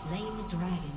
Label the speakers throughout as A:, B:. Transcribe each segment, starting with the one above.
A: slain the dragon.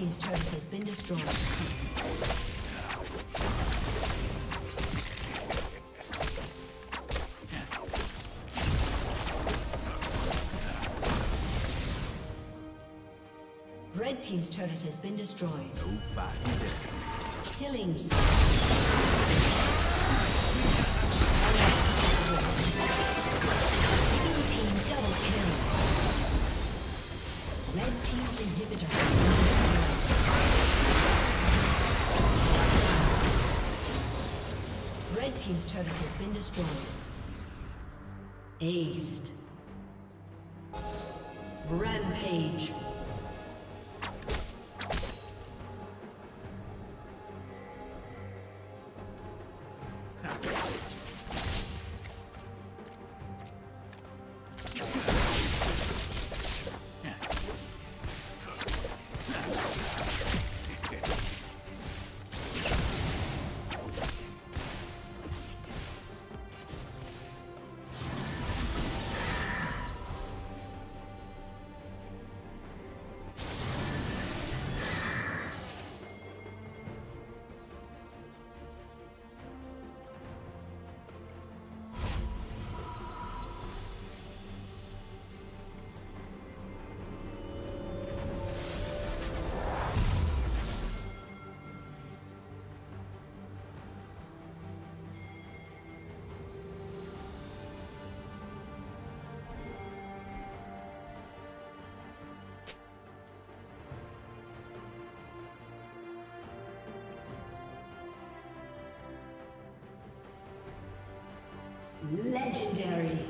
A: Been destroyed. Red Team's turret has been destroyed.
B: No.
A: Killing. Team's turret has been destroyed. Aced. Rampage. Legendary.